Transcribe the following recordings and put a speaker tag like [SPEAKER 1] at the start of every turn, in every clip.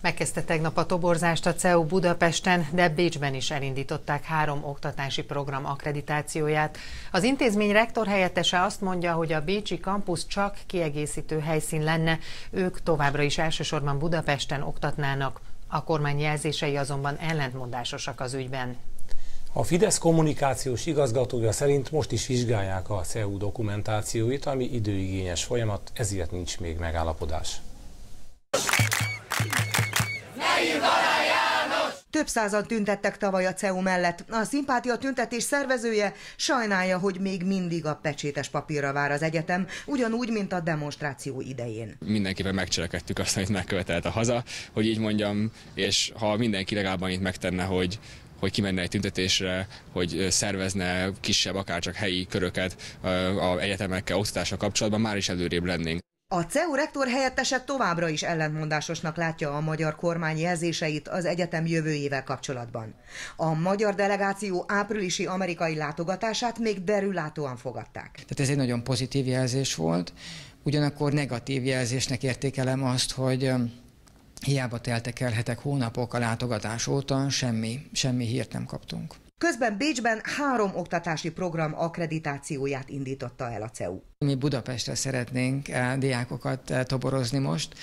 [SPEAKER 1] Megkezdte tegnap a toborzást a CEU Budapesten, de Bécsben is elindították három oktatási program akkreditációját. Az intézmény rektor helyettese azt mondja, hogy a Bécsi kampusz csak kiegészítő helyszín lenne, ők továbbra is elsősorban Budapesten oktatnának. A kormány jelzései azonban ellentmondásosak az ügyben.
[SPEAKER 2] A Fidesz kommunikációs igazgatója szerint most is vizsgálják a CEU dokumentációit, ami időigényes folyamat, ezért nincs még megállapodás.
[SPEAKER 3] Több százan tüntettek tavaly a CEU mellett. A szimpátia tüntetés szervezője sajnálja, hogy még mindig a pecsétes papírra vár az egyetem, ugyanúgy, mint a demonstráció idején.
[SPEAKER 4] Mindenképpen megcselekedtük azt, amit megkövetelt a haza, hogy így mondjam, és ha mindenki legalább annyit megtenne, hogy hogy kimenne egy tüntetésre, hogy szervezne kisebb, akár csak helyi köröket a egyetemekkel, oktatással kapcsolatban, már is előrébb lennénk.
[SPEAKER 3] A CEU rektor helyettese továbbra is ellentmondásosnak látja a magyar kormány jelzéseit az egyetem jövőjével kapcsolatban. A magyar delegáció áprilisi amerikai látogatását még derülátóan fogadták.
[SPEAKER 5] Tehát ez egy nagyon pozitív jelzés volt, ugyanakkor negatív jelzésnek értékelem azt, hogy hiába teltek el hetek, hónapok a látogatás óta, semmi, semmi hírt nem kaptunk.
[SPEAKER 3] Közben Bécsben három oktatási program akkreditációját indította el a CEU.
[SPEAKER 5] Mi Budapestre szeretnénk eh, diákokat eh, toborozni most.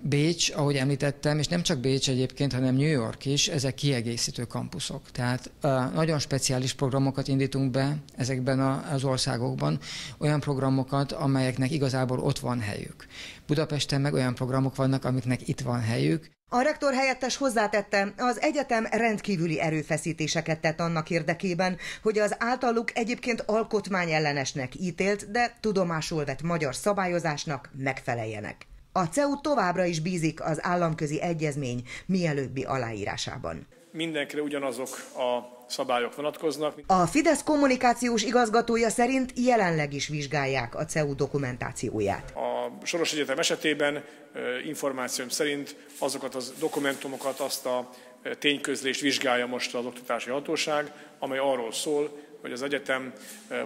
[SPEAKER 5] Bécs, ahogy említettem, és nem csak Bécs egyébként, hanem New York is, ezek kiegészítő kampuszok. Tehát nagyon speciális programokat indítunk be ezekben az országokban, olyan programokat, amelyeknek igazából ott van helyük. Budapesten meg olyan programok vannak, amiknek itt van helyük,
[SPEAKER 3] a rektor helyettes hozzátette, az egyetem rendkívüli erőfeszítéseket tett annak érdekében, hogy az általuk egyébként alkotmányellenesnek ítélt, de tudomásul vett magyar szabályozásnak megfeleljenek. A CEU továbbra is bízik az államközi egyezmény mielőbbi aláírásában.
[SPEAKER 6] Mindenkire ugyanazok a szabályok vonatkoznak.
[SPEAKER 3] A Fidesz kommunikációs igazgatója szerint jelenleg is vizsgálják a CEU dokumentációját.
[SPEAKER 6] A Soros Egyetem esetében információm szerint azokat a dokumentumokat, azt a tényközlést vizsgálja most az oktatási hatóság, amely arról szól, hogy az egyetem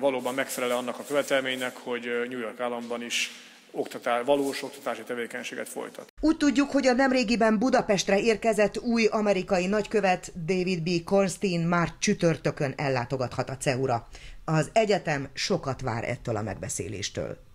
[SPEAKER 6] valóban megfelel annak a követelménynek, hogy New York államban is oktatás, valós oktatási tevékenységet folytat.
[SPEAKER 3] Úgy tudjuk, hogy a nemrégiben Budapestre érkezett új amerikai nagykövet David B. Kornstein már csütörtökön ellátogathat a CEU-ra. Az egyetem sokat vár ettől a megbeszéléstől.